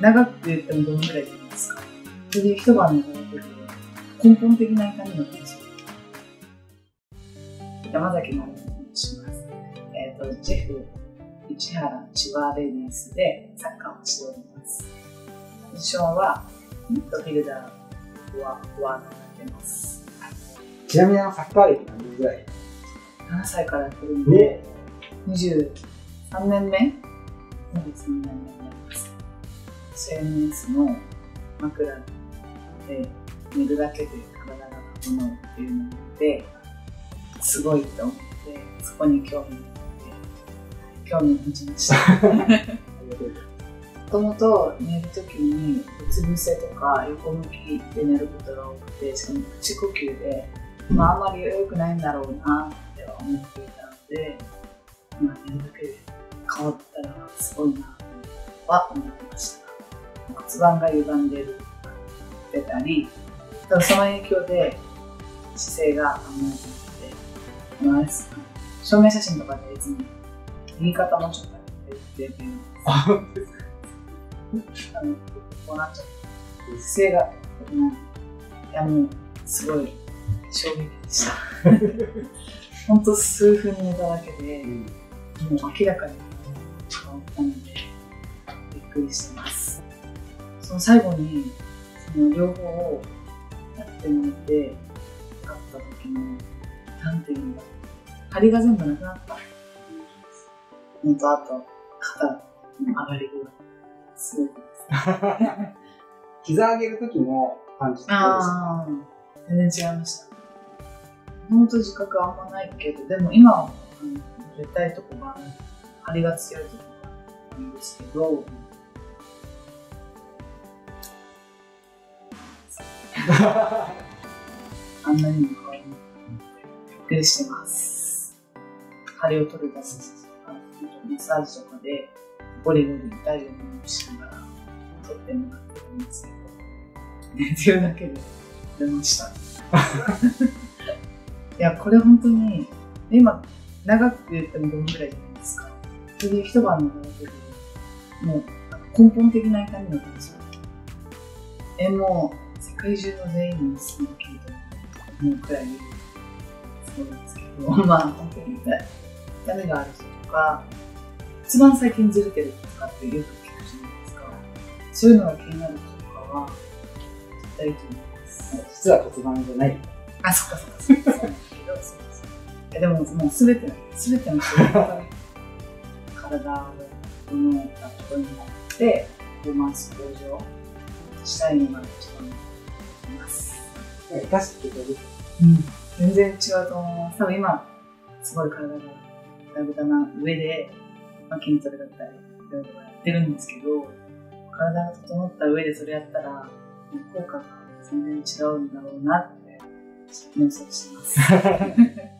長く言ってもどのぐらいでいいですか？それで一晩寝ただけで根本的な痛みの解消。山崎まると申します。えっ、と、ジェフ市原千葉レディースでサッカーをしております。ポジションはミッドフィルダー、フォア、フォなってます。ちなみにあのサッカー歴何年ぐらい？7歳からやってるんで、23年目 ?23 年目になります。SNS の枕で寝るだけで体が整うっていうので、すごいと思って、そこに興味を持って、興味を持ちました。もともと寝るときにうつ伏せとか横向きで寝ることが多くてしかも口呼吸で、まあ、あんまり良くないんだろうなっては思っていたので、まあ、寝るだけで変わったらすごいなとは思ってました骨盤が歪んでる出たりその影響で姿勢があんまりなくて、証明写真とかで別に右肩もちょっと出てるああの、こうなっちゃって、姿勢がい。いや、もう、すごい、衝撃でした。ほんと数分寝ただけで、うんもう明らかに変わったので、びっくりしてます。その最後に、その両方をやってみて、使った時の、なんていうんだ張りが全部なくなった。のと、あと、肩の上がり具合。すごいです。膝上げる時のパンチってどうでああ、全然違いました。本当自覚あんまないけど、でも今は、うん、絶対とこが、張りが強いとこがあるんですけど、あんなにも変わりなくて、びっくりしてます。張りを取るために、あのマッサージとかで、ゴリゴリ痛い思いをしながら、取ってもらってるんですけど、寝てるだけで出ました。いや、これ本当に、今、長く言ってもどのぐらいじゃないですか。それで一晩のだけで、もう根本的な痛みの解消。え、もう、世界中の全員にすごい聞いて思うくらい、そうなんですけど、まあ、本当に痛い痛みがある人とか、一番最近ずれてるとかってよく聞くじゃないですか。そういうのが気になる人とかは、絶対いいと思います。実は骨盤じゃない。あ、そっかそっかそっか。そうですいやでももうすべて、すべての人が体を整えたところになって、パフォーマンス向上したいのが一番います。生かしてくれる。全然違うと思います。多分今、すごい体がだいぶだな上で、まあ、筋トレだったり、いろいろやってるんですけど、体が整った上でそれやったら、効果が全然違うんだろうなって妄想してます。